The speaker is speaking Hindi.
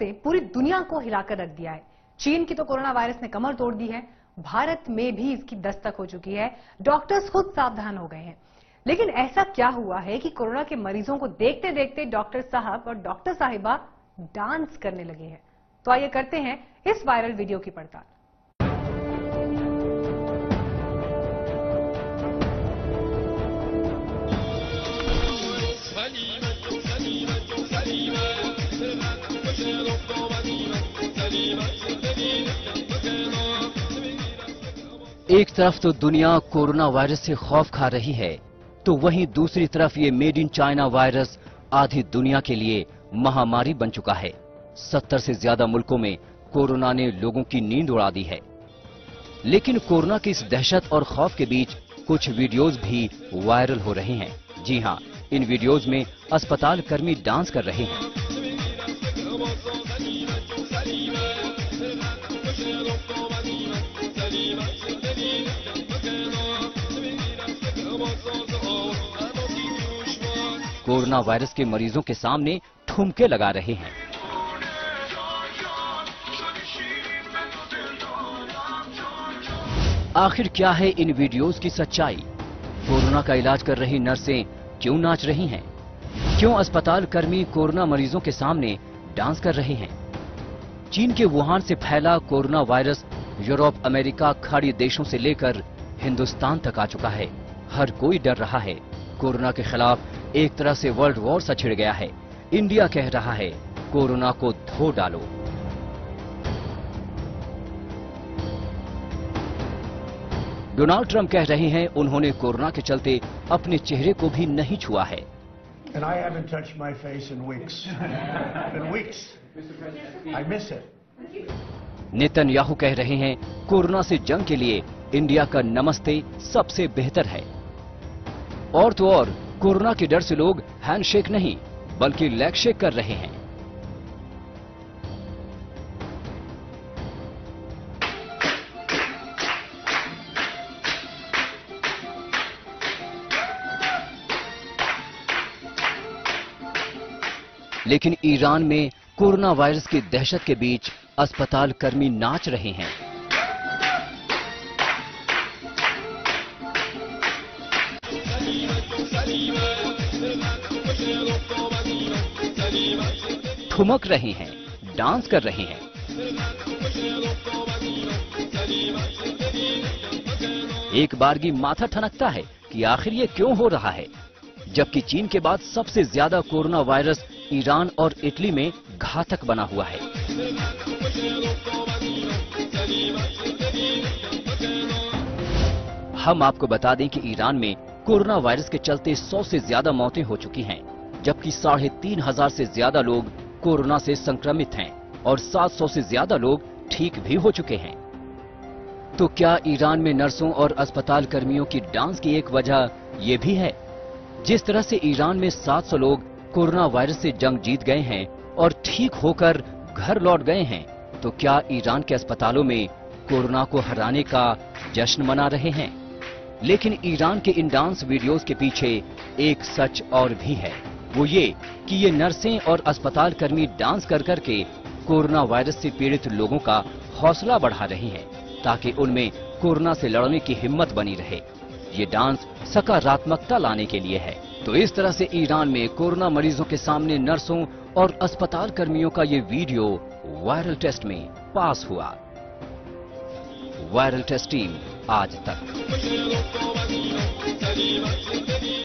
ने पूरी दुनिया को हिलाकर रख दिया है। चीन की तो कोरोना वायरस ने कमर तोड़ दी है। भारत में भी इसकी दस्तक हो चुकी है। डॉक्टर्स खुद सावधान हो गए हैं। लेकिन ऐसा क्या हुआ है कि कोरोना के मरीजों को देखते देखते डॉक्टर साहब और डॉक्टर साहिबा डांस करने लगे हैं। तो आइए करते हैं इस वायरल वीडियो की पड़ताल। एक तरफ़ तो दुनिया कोरोना वायरस से खौफ खा रही है तो वहीं दूसरी तरफ़ ये मेड इन चाइना वायरस आधी दुनिया के लिए महामारी बन चुका है। सत्तर से ज़्यादा मुल्कों में कोरोना ने लोगों की नींद उड़ा दी है। लेकिन कोरोना की इस दहशत और खौफ के बीच कुछ वीडियोस भी वायरल हो रहे हैं। जी हाँ इन वीडियोस में अस्पताल कर्मी डांस कर रहे हैं। कोरोना वायरस के मरीजों के सामने ठुमके लगा रहे हैं। आखिर क्या है इन वीडियोस की सच्चाई? कोरोना का इलाज कर रही नर्सें क्यों नाच रही हैं? क्यों अस्पताल कर्मी कोरोना मरीजों के सामने डांस कर रहे हैं? चीन के वुहान से फैला कोरोना वायरस यूरोप, अमेरिका, खाड़ी देशों से लेकर हिंदुस्तान तक आ चुका है। हर कोई डर रहा है। कोरोना के खिलाफ एक तरह से वर्ल्ड वॉर सा छिड़ गया है इंडिया कह रहा है कोरोना को धो डालो डोनाल्ड ट्रंप कह रहे हैं उन्होंने कोरोना के चलते अपने चेहरे को भी नहीं छुआ है And I haven't touched my face in weeks. in weeks. I miss it. Netanyahu कह रहे हैं कोरोना से जंग के लिए इंडिया का नमस्ते सबसे बेहतर है और तो और कोरोना के डर से लोग हैंडशेक नहीं, बल्कि लेग शेक कर रहे हैं। लेकिन ईरान में कोरोना वायरस की दहशत के बीच अस्पताल कर्मी नाच रहे हैं। ठुमक रहे हैं, डांस कर रहे हैं। एक बारगी माथा ठनकता है कि आखिर ये क्यों हो रहा है? जबकि चीन के बाद सबसे ज़्यादा कोरोना वायरस ईरान और इटली में घातक बना हुआ है। हम आपको बता दें कि ईरान में कोरोना वायरस के चलते 100 से ज़्यादा मौतें हो चुकी हैं, जबकि साढ़े तीन हज़ार से ज़्यादा लोग कोरोना से संक्रमित हैं और 700 से ज़्यादा लोग ठीक भी हो चुके हैं। तो क्या ईरान में नर्सों और अस्पताल कर्मियों की डांस की एक वजह ये भी है? जिस तरह से ईरान में 700 लोग कोरोना वायरस से जंग जीत गए हैं और ठीक होकर घर लौट गए हैं तो क्या ईरान के अस्पतालों में कोरोना को हराने का जश्न मना रहे हैं? लेकिन ईरान के इन डांस वीडियोस के पीछे एक सच और भी है। वो ये कि ये नर्सें और अस्पताल कर्मी डांस कर करके कोरोना वायरस से पीड़ित लोगों का हौसला बढ़ा रही हैं, ताकि उनमें कोरोना से लड़ने की हिम्मत बनी रहे। ये डांस सकारात्मकता लाने के लिए है। तो इस तरह से ईरान में कोरोना मरीजों के सामने नर्सों और अस्पताल कर्मियों का ये वीडियो वायरल टेस्ट में पास हुआ। वायरल टेस्ट टीम आज तक।